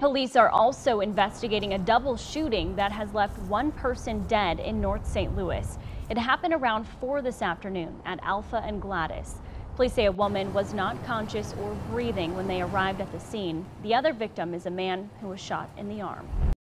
Police are also investigating a double shooting that has left one person dead in North St. Louis. It happened around 4 this afternoon at Alpha and Gladys. Police say a woman was not conscious or breathing when they arrived at the scene. The other victim is a man who was shot in the arm.